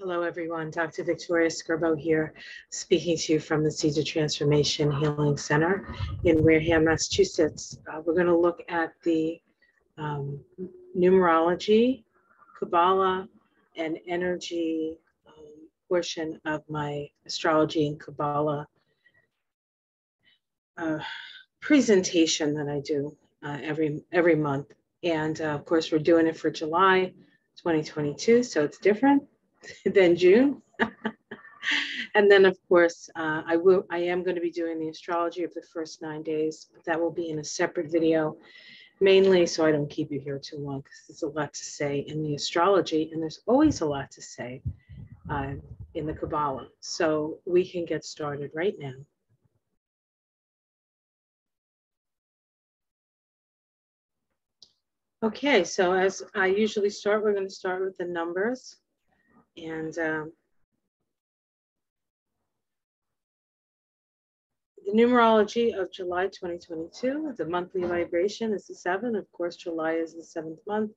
Hello, everyone. Dr. Victoria Scerbo here, speaking to you from the Seeds of Transformation Healing Center in Wareham, Massachusetts. Uh, we're going to look at the um, numerology, Kabbalah, and energy um, portion of my astrology and Kabbalah uh, presentation that I do uh, every every month. And uh, of course, we're doing it for July 2022, so it's different than June. and then, of course, uh, I will. I am going to be doing the astrology of the first nine days, but that will be in a separate video, mainly so I don't keep you here too long because there's a lot to say in the astrology, and there's always a lot to say uh, in the Kabbalah. So we can get started right now. Okay, so as I usually start, we're going to start with the numbers. And um, the numerology of July 2022, the monthly vibration is the seven. Of course, July is the seventh month.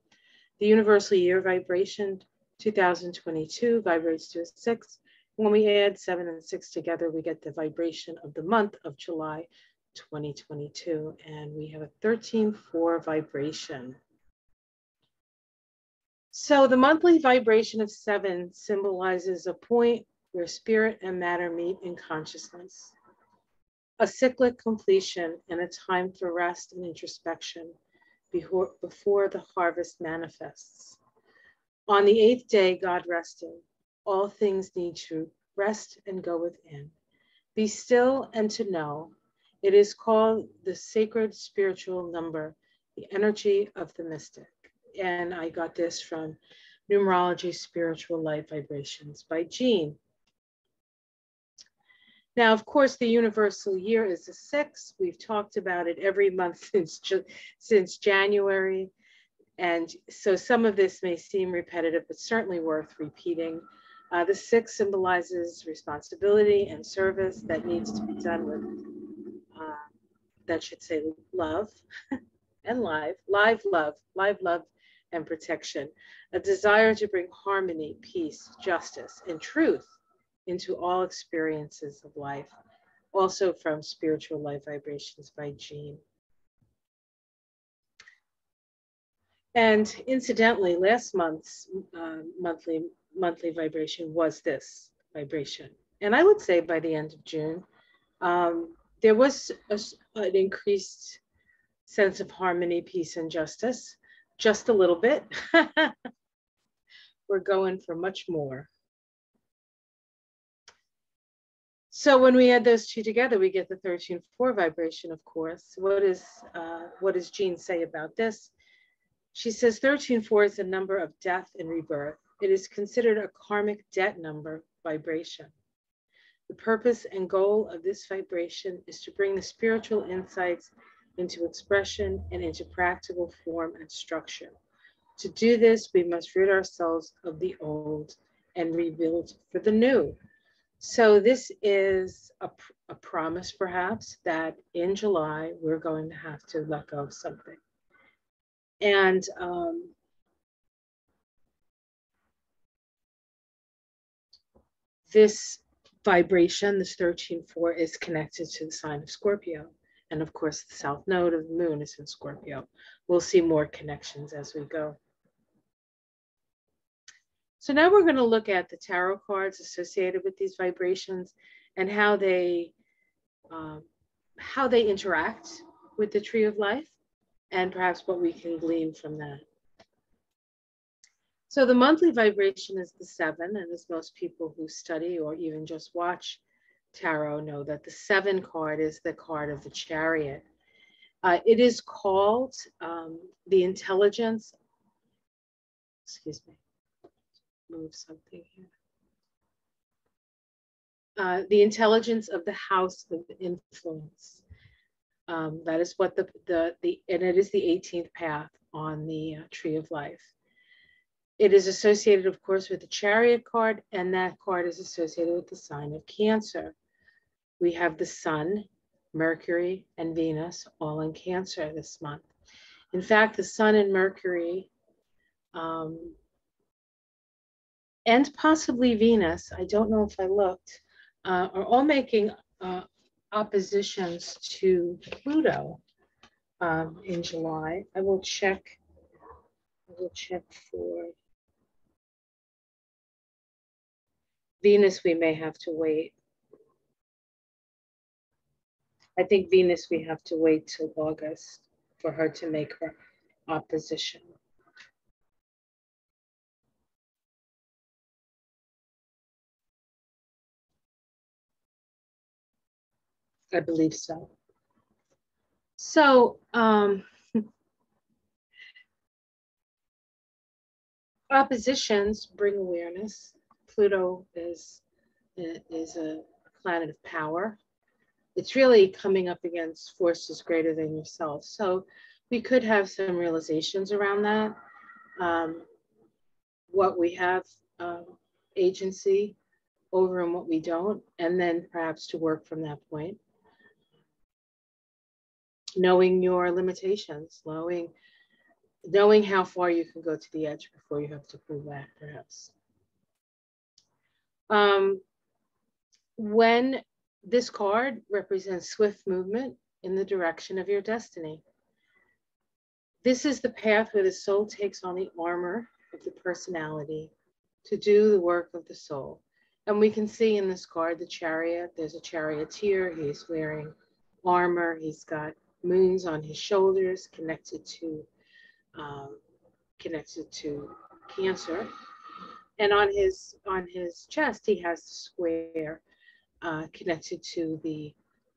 The universal year vibration 2022 vibrates to a six. When we add seven and six together, we get the vibration of the month of July 2022. And we have a 13-4 vibration. So the monthly vibration of seven symbolizes a point where spirit and matter meet in consciousness, a cyclic completion and a time for rest and introspection before, before the harvest manifests. On the eighth day, God rested. All things need to rest and go within. Be still and to know. It is called the sacred spiritual number, the energy of the mystic and I got this from Numerology Spiritual Life Vibrations by Jean. Now, of course, the universal year is a six. We've talked about it every month since, since January. And so some of this may seem repetitive, but certainly worth repeating. Uh, the six symbolizes responsibility and service that needs to be done with, uh, that should say love and live, live love, live love and protection, a desire to bring harmony, peace, justice, and truth into all experiences of life, also from Spiritual Life Vibrations by Jean. And incidentally, last month's uh, monthly monthly vibration was this vibration. And I would say by the end of June, um, there was a, an increased sense of harmony, peace, and justice just a little bit. We're going for much more. So when we add those two together, we get the 13-4 vibration, of course. What, is, uh, what does Jean say about this? She says 13-4 is a number of death and rebirth. It is considered a karmic debt number vibration. The purpose and goal of this vibration is to bring the spiritual insights into expression and into practical form and structure. To do this, we must rid ourselves of the old and rebuild for the new. So this is a, a promise perhaps that in July, we're going to have to let go of something. And um, this vibration, this 13-4, is connected to the sign of Scorpio. And of course, the south node of the moon is in Scorpio. We'll see more connections as we go. So now we're going to look at the tarot cards associated with these vibrations and how they um, how they interact with the tree of life and perhaps what we can glean from that. So the monthly vibration is the seven, and as most people who study or even just watch tarot know that the seven card is the card of the chariot. Uh, it is called um, the intelligence, excuse me, move something here. Uh, the intelligence of the house of influence. Um, that is what the, the, the, and it is the 18th path on the uh, tree of life. It is associated, of course, with the chariot card, and that card is associated with the sign of Cancer we have the sun, Mercury, and Venus all in Cancer this month. In fact, the sun and Mercury um, and possibly Venus, I don't know if I looked, uh, are all making uh, oppositions to Pluto um, in July. I will check. I will check for Venus. We may have to wait. I think Venus, we have to wait till August for her to make her opposition. I believe so. So, um, oppositions bring awareness. Pluto is, is a planet of power. It's really coming up against forces greater than yourself. So we could have some realizations around that. Um, what we have um, agency over and what we don't, and then perhaps to work from that point knowing your limitations, knowing knowing how far you can go to the edge before you have to pull back, perhaps. Um, when this card represents swift movement in the direction of your destiny. This is the path where the soul takes on the armor of the personality to do the work of the soul. And we can see in this card the chariot, there's a charioteer, he's wearing armor, he's got moons on his shoulders connected to um, connected to cancer and on his on his chest he has the square uh, connected to the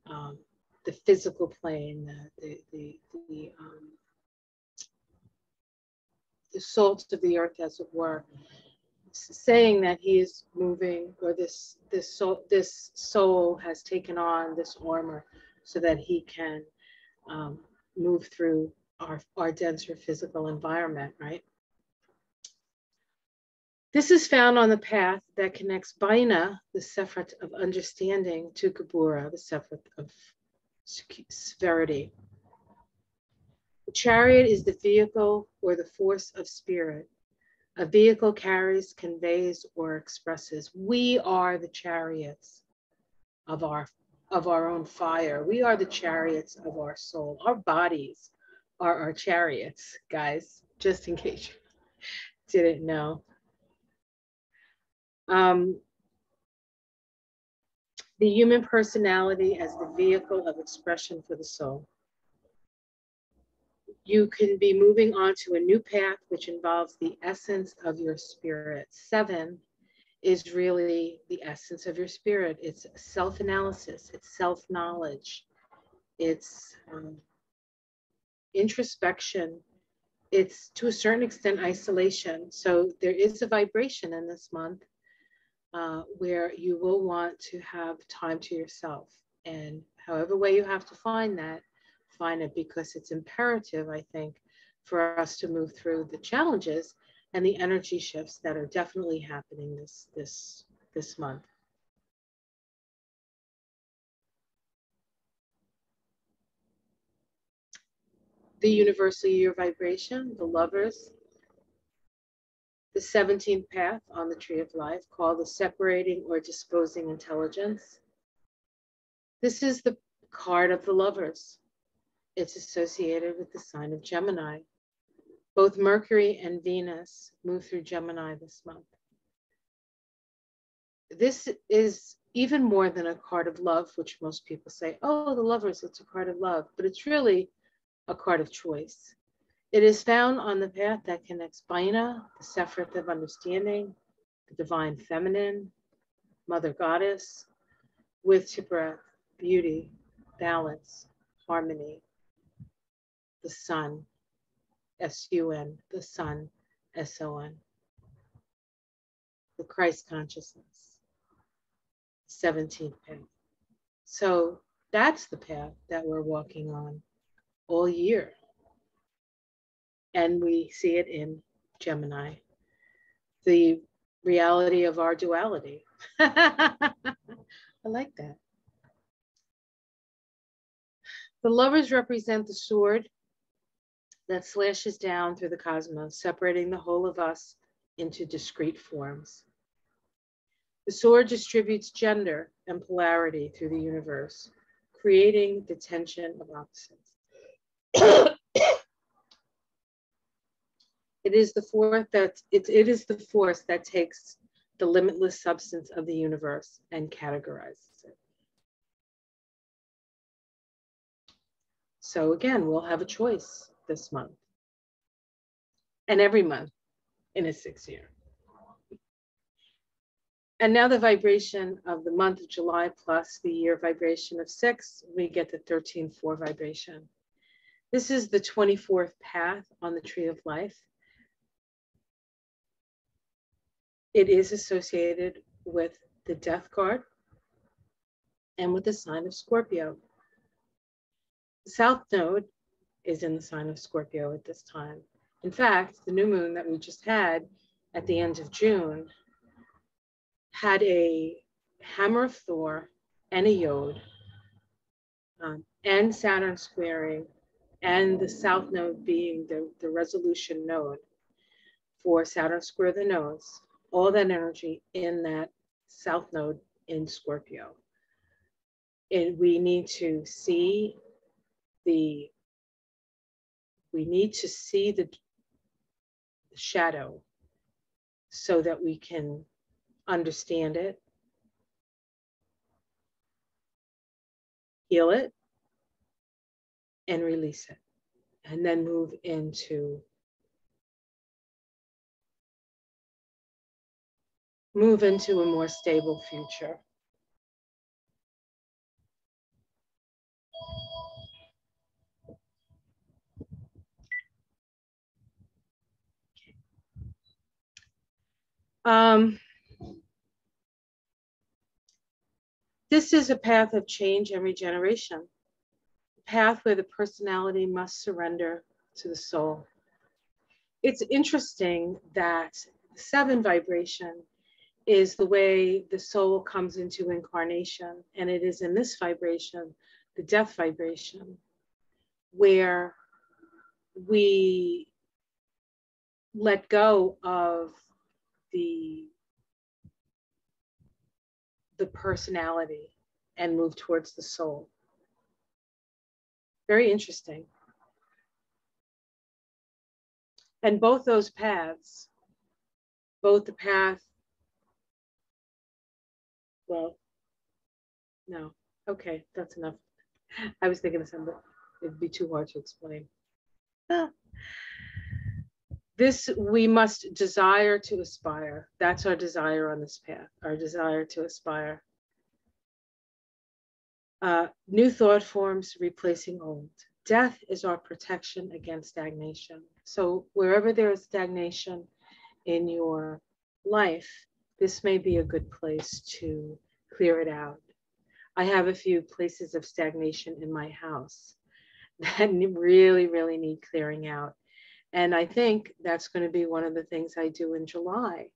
um, the physical plane the the the, um, the salt of the earth as it were saying that he is moving or this this soul this soul has taken on this armor so that he can um, move through our, our denser physical environment, right? This is found on the path that connects Baina, the Sephrat of understanding, to Gebura, the Sephrat of severity. The chariot is the vehicle or the force of spirit. A vehicle carries, conveys, or expresses. We are the chariots of our of our own fire. We are the chariots of our soul. Our bodies are our chariots, guys, just in case you didn't know. Um, the human personality as the vehicle of expression for the soul. You can be moving on to a new path, which involves the essence of your spirit. Seven is really the essence of your spirit. It's self analysis, it's self knowledge, it's um, introspection, it's to a certain extent isolation. So there is a vibration in this month uh, where you will want to have time to yourself. And however way you have to find that, find it because it's imperative, I think, for us to move through the challenges and the energy shifts that are definitely happening this this this month. The universal year vibration, the lovers, the 17th path on the tree of life called the separating or disposing intelligence. This is the card of the lovers. It's associated with the sign of Gemini. Both Mercury and Venus move through Gemini this month. This is even more than a card of love, which most people say, oh, the lovers, it's a card of love, but it's really a card of choice. It is found on the path that connects Baina, the Sephiroth of understanding, the divine feminine, mother goddess, with Tiphereth, beauty, balance, harmony, the sun, S-U-N, the Sun, S-O-N. The Christ consciousness, 17th path. So that's the path that we're walking on all year. And we see it in Gemini, the reality of our duality. I like that. The lovers represent the sword that slashes down through the cosmos, separating the whole of us into discrete forms. The sword distributes gender and polarity through the universe, creating the tension of opposites. It is the force that it, it is the force that takes the limitless substance of the universe and categorizes it. So again, we'll have a choice this month and every month in a six year. And now the vibration of the month of July plus the year vibration of six, we get the 13-4 vibration. This is the 24th path on the tree of life. It is associated with the death card and with the sign of Scorpio. The South Node is in the sign of Scorpio at this time. In fact, the new moon that we just had at the end of June had a hammer of Thor and a Yod um, and Saturn squaring and the South Node being the, the resolution node for Saturn square the nodes, all that energy in that South Node in Scorpio. And we need to see the we need to see the, the shadow so that we can understand it, heal it, and release it, and then move into move into a more stable future. Um, this is a path of change and regeneration, a path where the personality must surrender to the soul. It's interesting that the seven vibration is the way the soul comes into incarnation, and it is in this vibration, the death vibration, where we let go of the the personality and move towards the soul. Very interesting. And both those paths, both the path, well, no, okay, that's enough. I was thinking of something, it'd be too hard to explain. This we must desire to aspire. That's our desire on this path, our desire to aspire. Uh, new thought forms replacing old. Death is our protection against stagnation. So, wherever there is stagnation in your life, this may be a good place to clear it out. I have a few places of stagnation in my house that really, really need clearing out. And I think that's going to be one of the things I do in July.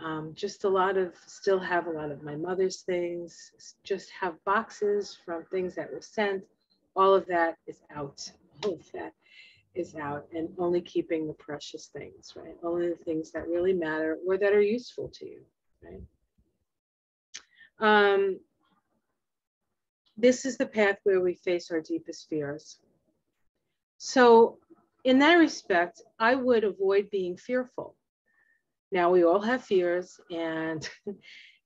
Um, just a lot of, still have a lot of my mother's things, just have boxes from things that were sent. All of that is out. All of that is out and only keeping the precious things, right? Only the things that really matter or that are useful to you, right? Um, this is the path where we face our deepest fears. So in that respect, I would avoid being fearful. Now, we all have fears, and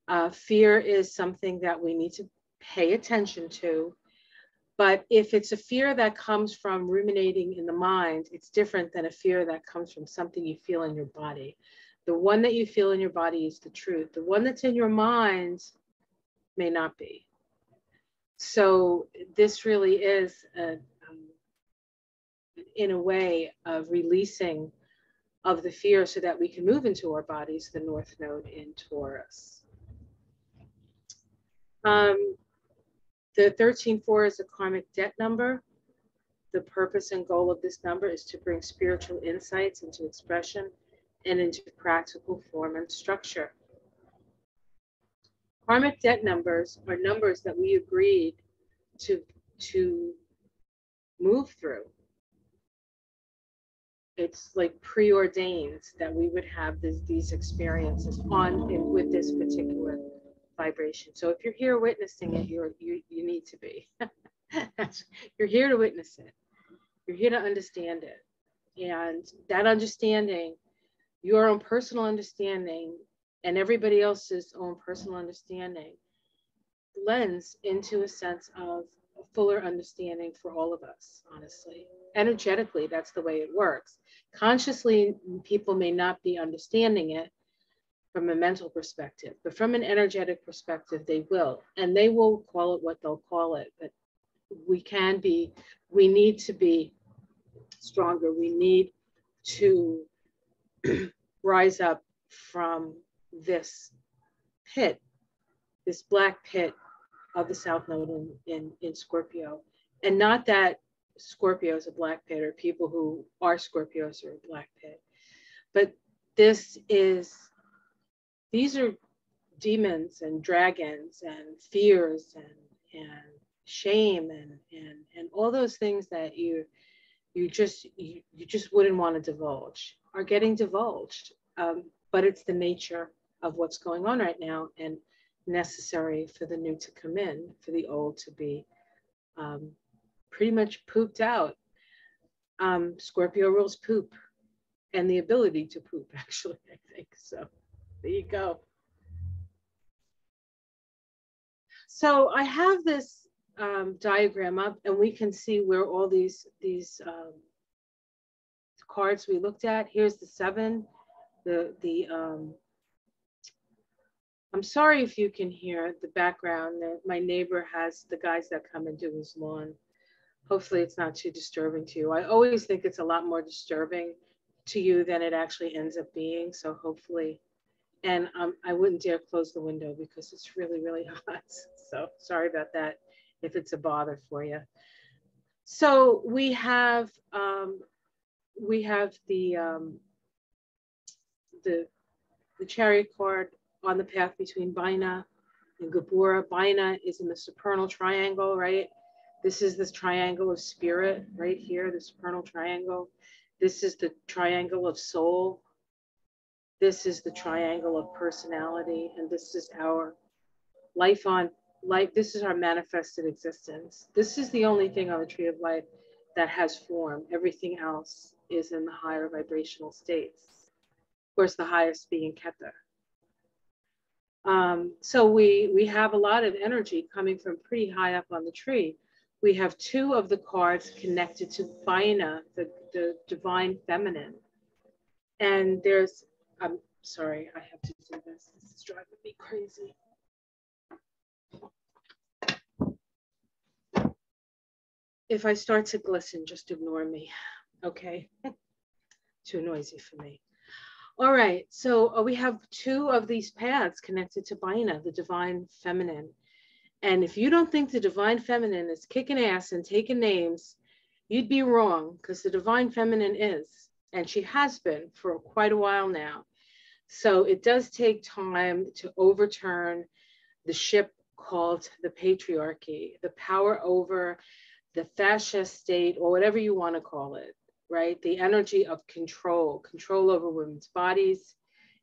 uh, fear is something that we need to pay attention to. But if it's a fear that comes from ruminating in the mind, it's different than a fear that comes from something you feel in your body. The one that you feel in your body is the truth. The one that's in your mind may not be. So, this really is a, in a way of releasing of the fear so that we can move into our bodies, the North Node in Taurus. Um, the 13-4 is a karmic debt number. The purpose and goal of this number is to bring spiritual insights into expression and into practical form and structure. Karmic debt numbers are numbers that we agreed to, to move through it's like preordained that we would have this, these experiences on with this particular vibration. So if you're here witnessing it, you're you you need to be. you're here to witness it. You're here to understand it. And that understanding, your own personal understanding and everybody else's own personal understanding blends into a sense of a fuller understanding for all of us, honestly. Energetically, that's the way it works. Consciously, people may not be understanding it from a mental perspective, but from an energetic perspective, they will. And they will call it what they'll call it. But we can be, we need to be stronger. We need to rise up from this pit, this black pit of the South Node in, in, in Scorpio. And not that Scorpio is a black pit or people who are Scorpios are a black pit, but this is, these are demons and dragons and fears and, and shame and, and, and all those things that you, you just, you, you just wouldn't want to divulge are getting divulged. Um, but it's the nature of what's going on right now. And necessary for the new to come in, for the old to be um, pretty much pooped out. Um, Scorpio rules poop and the ability to poop, actually, I think. So there you go. So I have this um, diagram up and we can see where all these, these um, cards we looked at. Here's the seven, the, the um, I'm sorry if you can hear the background. My neighbor has the guys that come and do his lawn. Hopefully it's not too disturbing to you. I always think it's a lot more disturbing to you than it actually ends up being. So hopefully, and um, I wouldn't dare close the window because it's really, really hot. So sorry about that if it's a bother for you. So we have, um, we have the, um, the, the chariot card on the path between Baina and Gabura. Baina is in the supernal triangle, right? This is this triangle of spirit right here, the supernal triangle. This is the triangle of soul. This is the triangle of personality. And this is our life on life. This is our manifested existence. This is the only thing on the tree of life that has form. Everything else is in the higher vibrational states. Of course, the highest being Keter. Um, so we, we have a lot of energy coming from pretty high up on the tree. We have two of the cards connected to Baina, the, the divine feminine. And there's, I'm sorry, I have to do this. This is driving me crazy. If I start to glisten, just ignore me, okay? Too noisy for me. All right, so uh, we have two of these paths connected to Baina, the divine feminine. And if you don't think the divine feminine is kicking ass and taking names, you'd be wrong because the divine feminine is, and she has been for quite a while now. So it does take time to overturn the ship called the patriarchy, the power over the fascist state, or whatever you want to call it right? The energy of control, control over women's bodies.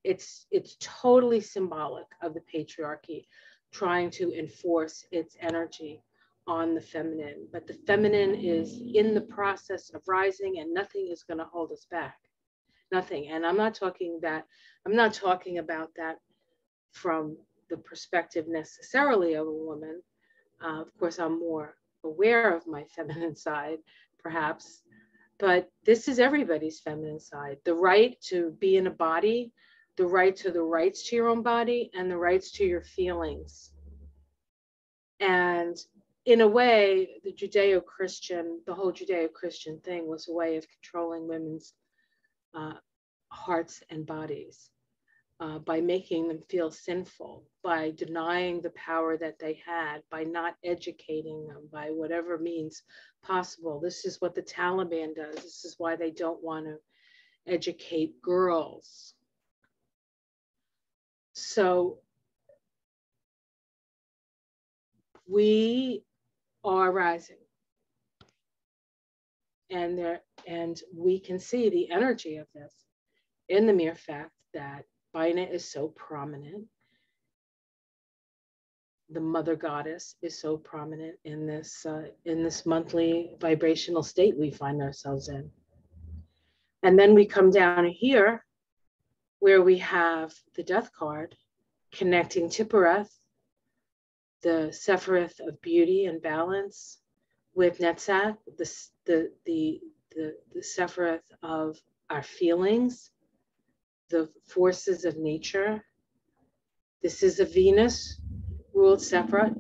It's, it's totally symbolic of the patriarchy trying to enforce its energy on the feminine. But the feminine is in the process of rising and nothing is going to hold us back. Nothing. And I'm not talking that, I'm not talking about that from the perspective necessarily of a woman. Uh, of course, I'm more aware of my feminine side, perhaps, but this is everybody's feminine side the right to be in a body the right to the rights to your own body and the rights to your feelings and in a way the judeo-christian the whole judeo-christian thing was a way of controlling women's uh, hearts and bodies uh, by making them feel sinful, by denying the power that they had, by not educating them, by whatever means possible. This is what the Taliban does. This is why they don't want to educate girls. So we are rising. And there And we can see the energy of this in the mere fact that Bina is so prominent. The mother goddess is so prominent in this uh, in this monthly vibrational state we find ourselves in. And then we come down here where we have the death card connecting Tiphereth, the Sephiroth of beauty and balance, with Netzach, the, the, the, the, the Sephiroth of our feelings, the forces of nature. This is a Venus ruled Sephiroth.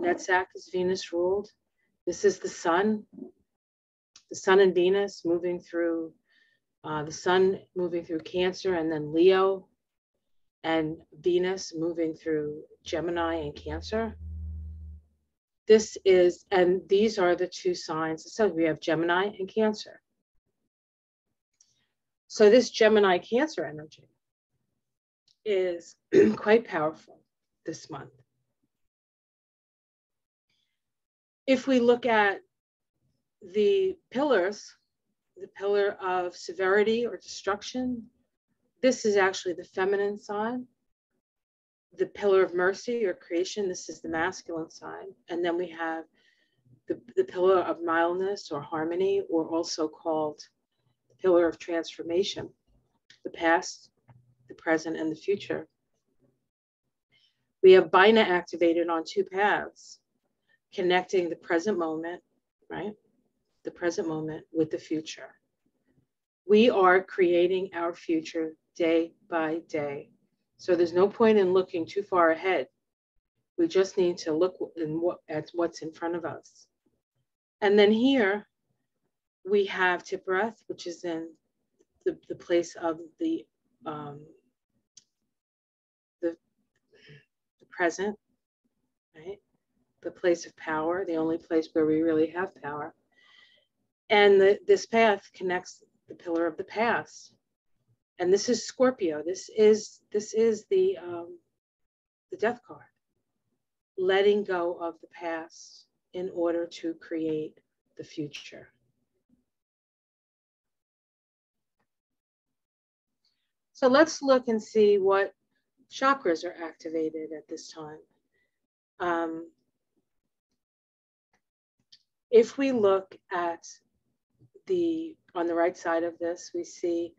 Netzach is Venus ruled. This is the sun, the sun and Venus moving through uh, the sun moving through Cancer and then Leo, and Venus moving through Gemini and Cancer. This is, and these are the two signs. So we have Gemini and Cancer. So this Gemini Cancer energy is quite powerful this month. If we look at the pillars, the pillar of severity or destruction, this is actually the feminine side. The pillar of mercy or creation, this is the masculine side. And then we have the, the pillar of mildness or harmony, or also called the pillar of transformation, the past, the present, and the future. We have Bina activated on two paths, connecting the present moment, right? The present moment with the future. We are creating our future day by day. So there's no point in looking too far ahead. We just need to look what, at what's in front of us. And then here we have Tiphereth, which is in the, the place of the, um, the, the present, right? The place of power, the only place where we really have power. And the, this path connects the pillar of the past. And this is Scorpio. This is this is the um, the death card. Letting go of the past in order to create the future. So let's look and see what chakras are activated at this time. Um, if we look at the on the right side of this, we see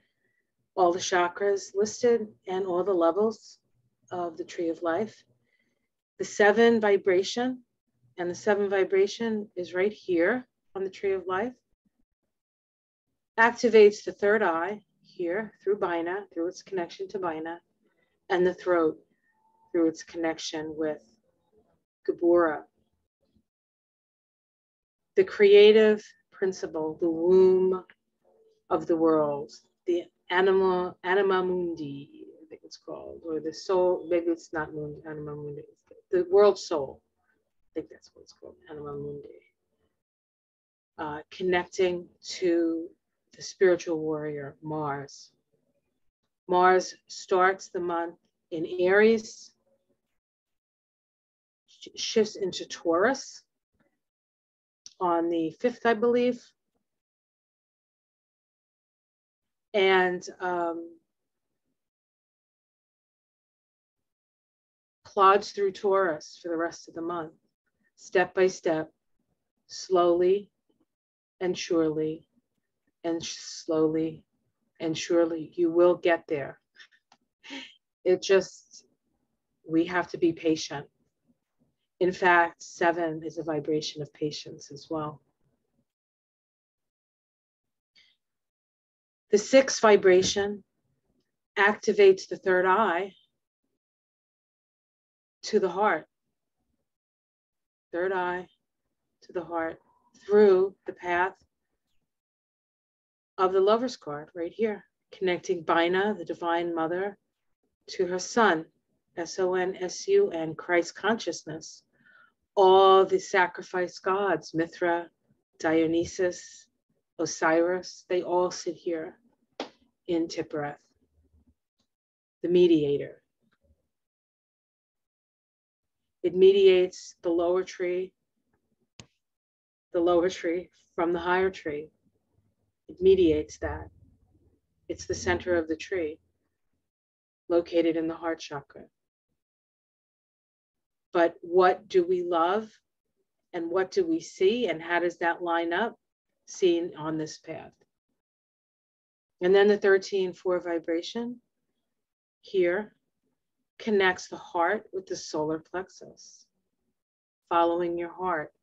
all the chakras listed and all the levels of the tree of life. The seven vibration, and the seven vibration is right here on the tree of life. Activates the third eye here through Bina, through its connection to Bina, and the throat through its connection with Gabura. The creative principle, the womb of the world, the anima, anima mundi, I think it's called, or the soul, maybe it's not mundi, anima mundi, the world soul. I think that's what it's called, anima mundi. Uh, connecting to the spiritual warrior, Mars. Mars starts the month in Aries, shifts into Taurus on the 5th, I believe, and um, plods through Taurus for the rest of the month, step by step, slowly and surely, and slowly and surely. You will get there. It just, we have to be patient. In fact, seven is a vibration of patience as well. The sixth vibration activates the third eye to the heart. Third eye to the heart through the path of the lover's card right here, connecting Bina, the Divine Mother, to her son, S O N S U N, Christ consciousness. All the sacrifice gods, Mithra, Dionysus, Osiris, they all sit here in Tiphereth, the mediator. It mediates the lower tree, the lower tree from the higher tree. It mediates that. It's the center of the tree, located in the heart chakra. But what do we love? And what do we see? And how does that line up? Seen on this path. And then the 13 4 vibration here connects the heart with the solar plexus, following your heart,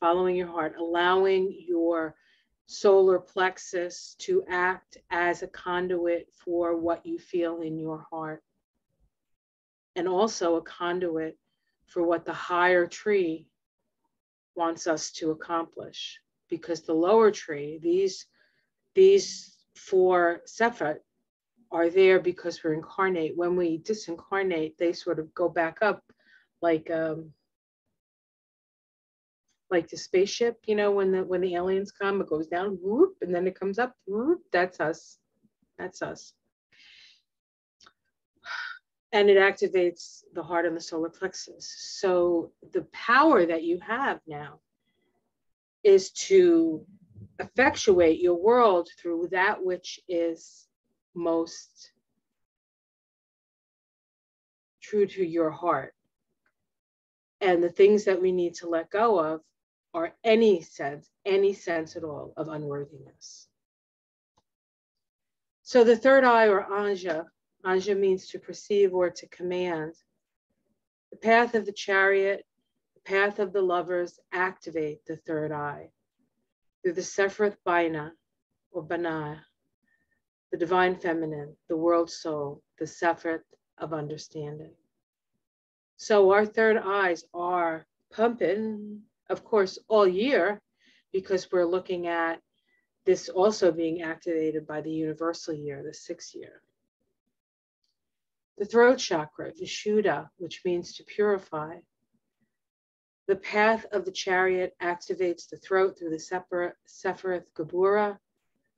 following your heart, allowing your solar plexus to act as a conduit for what you feel in your heart, and also a conduit for what the higher tree wants us to accomplish. Because the lower tree, these, these four sephot are there because we're incarnate. When we disincarnate, they sort of go back up like um, like the spaceship, you know, when the when the aliens come, it goes down, whoop, and then it comes up, whoop, that's us. That's us. And it activates the heart and the solar plexus. So the power that you have now is to effectuate your world through that which is most true to your heart. And the things that we need to let go of are any sense, any sense at all of unworthiness. So the third eye or anja, anja means to perceive or to command. The path of the chariot, the path of the lovers activate the third eye through the Sephiroth Baina or Bana, the divine feminine, the world soul, the Sephiroth of understanding. So our third eyes are pumping, of course, all year because we're looking at this also being activated by the universal year, the sixth year. The throat chakra, Vishuddha, which means to purify. The path of the chariot activates the throat through the Sephiroth Gabura,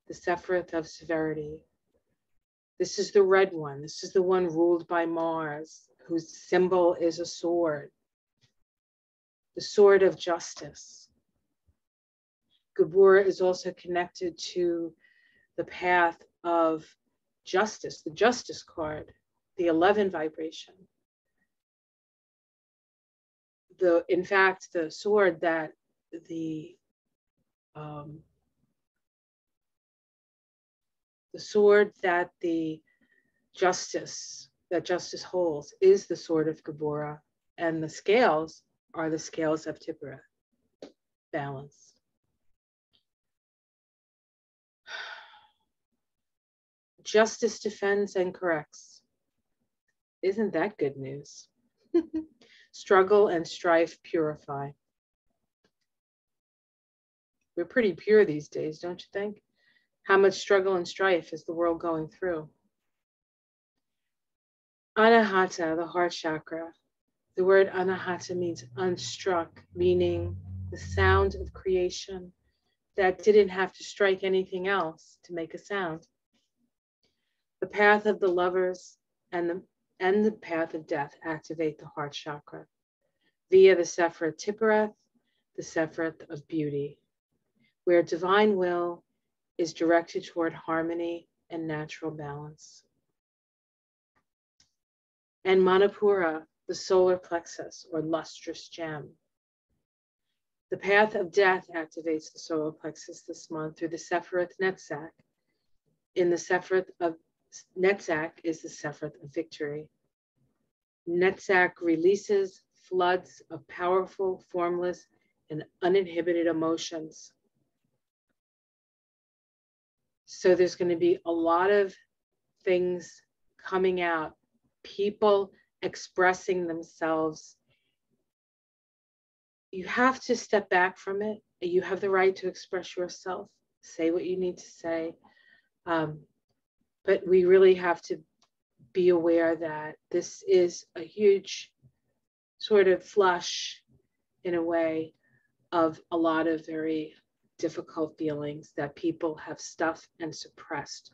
the Sephiroth of severity. This is the red one. This is the one ruled by Mars, whose symbol is a sword, the sword of justice. Gabura is also connected to the path of justice, the justice card, the 11 vibration. The, in fact, the sword that the um, the sword that the justice that justice holds is the sword of Gabora, and the scales are the scales of Tipura, balance. Justice defends and corrects. Isn't that good news? Struggle and strife purify. We're pretty pure these days, don't you think? How much struggle and strife is the world going through? Anahata, the heart chakra. The word anahata means unstruck, meaning the sound of creation that didn't have to strike anything else to make a sound. The path of the lovers and the, and the path of death activate the heart chakra via the Sephiroth Tiphereth, the Sephiroth of beauty, where divine will is directed toward harmony and natural balance. And Manipura, the solar plexus or lustrous gem. The path of death activates the solar plexus this month through the Sephiroth Netzach. In the Sephiroth of Netzach is the Sephiroth of victory. Netzach releases floods of powerful, formless, and uninhibited emotions so there's going to be a lot of things coming out, people expressing themselves. You have to step back from it. You have the right to express yourself, say what you need to say. Um, but we really have to be aware that this is a huge sort of flush in a way of a lot of very difficult feelings that people have stuffed and suppressed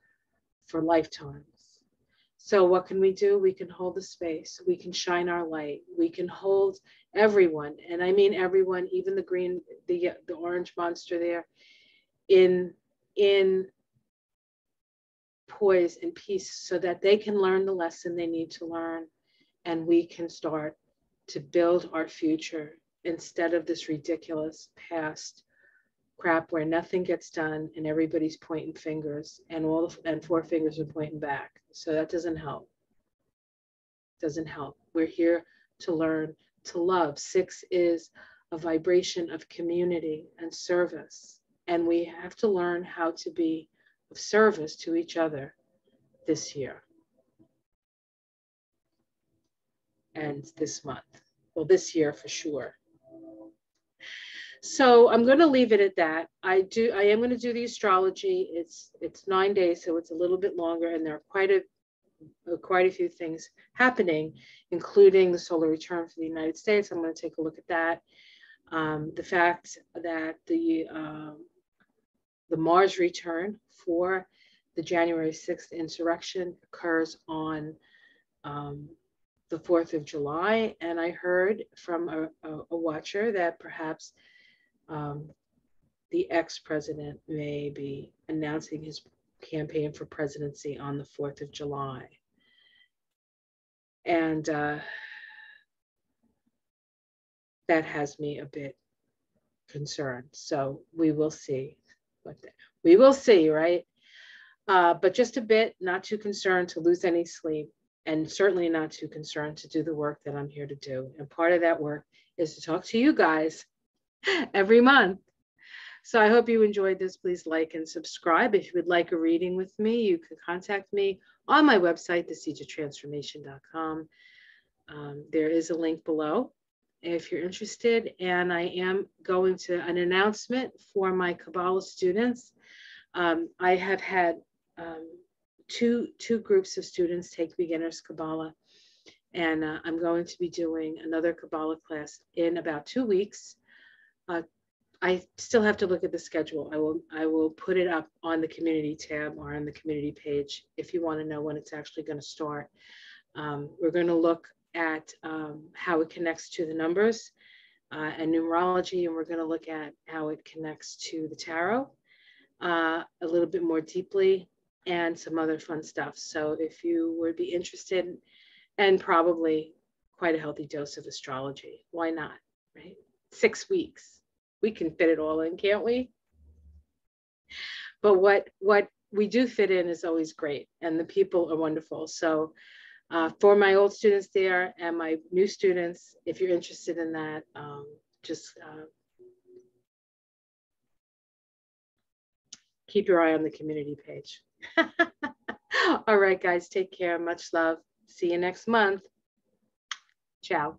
for lifetimes. So, what can we do? We can hold the space, we can shine our light, we can hold everyone, and I mean everyone, even the green, the, the orange monster there, in in poise and peace so that they can learn the lesson they need to learn and we can start to build our future instead of this ridiculous past crap where nothing gets done and everybody's pointing fingers and all the, and four fingers are pointing back. So that doesn't help. Doesn't help. We're here to learn to love. Six is a vibration of community and service. And we have to learn how to be of service to each other this year and this month. Well, this year for sure. So I'm going to leave it at that. I do. I am going to do the astrology. It's it's nine days, so it's a little bit longer, and there are quite a quite a few things happening, including the solar return for the United States. I'm going to take a look at that. Um, the fact that the um, the Mars return for the January 6th insurrection occurs on um, the 4th of July. And I heard from a, a, a watcher that perhaps um, the ex president may be announcing his campaign for presidency on the 4th of July. And uh, that has me a bit concerned. So we will see. But we will see, right? Uh, but just a bit, not too concerned to lose any sleep, and certainly not too concerned to do the work that I'm here to do. And part of that work is to talk to you guys every month. So I hope you enjoyed this. Please like and subscribe. If you would like a reading with me, you can contact me on my website, theseedsoftransformation.com. Um, there is a link below if you're interested. And I am going to an announcement for my Kabbalah students. Um, I have had um, two, two groups of students take beginners Kabbalah. And uh, I'm going to be doing another Kabbalah class in about two weeks. Uh, I still have to look at the schedule. I will I will put it up on the community tab or on the community page if you want to know when it's actually going to start. Um, we're going to look at um, how it connects to the numbers uh, and numerology, and we're going to look at how it connects to the tarot uh, a little bit more deeply and some other fun stuff. So if you would be interested, and probably quite a healthy dose of astrology, why not, right? Six weeks, we can fit it all in, can't we? But what what we do fit in is always great, and the people are wonderful. So uh, for my old students there and my new students, if you're interested in that, um, just uh, keep your eye on the community page. All right, guys, take care. Much love. See you next month. Ciao.